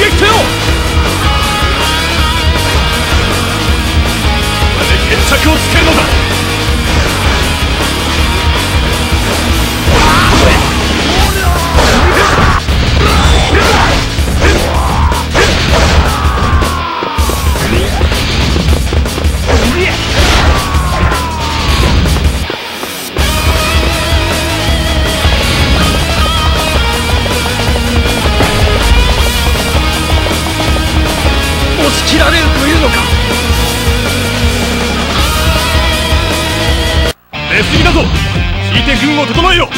撃せよ決着をつけるのだ。すぎだぞ。引いて軍を整えよ。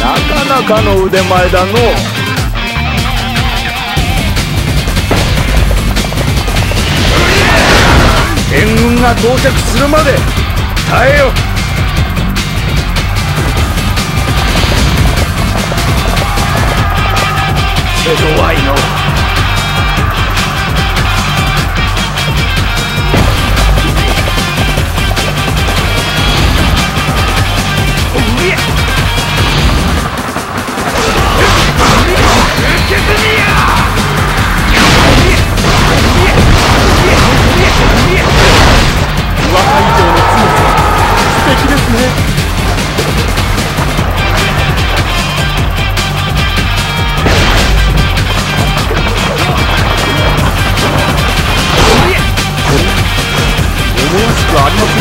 なかなかの腕前だの。援軍が到着するまで耐えよ。手強いの God.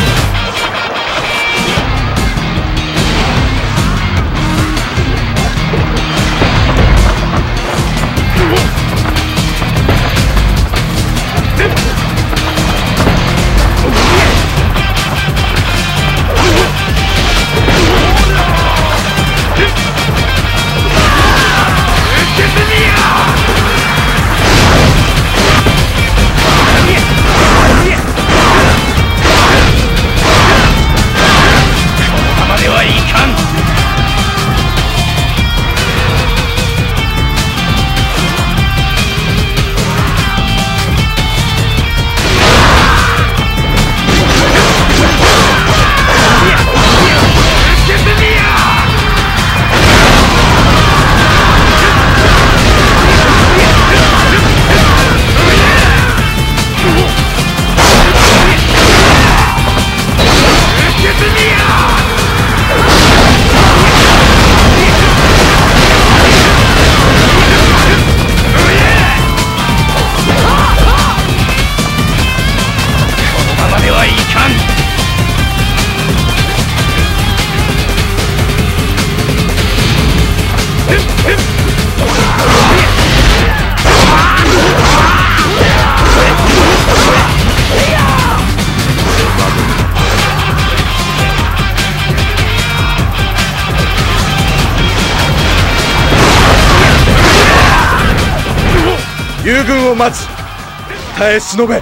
友軍を待ち耐え忍べ。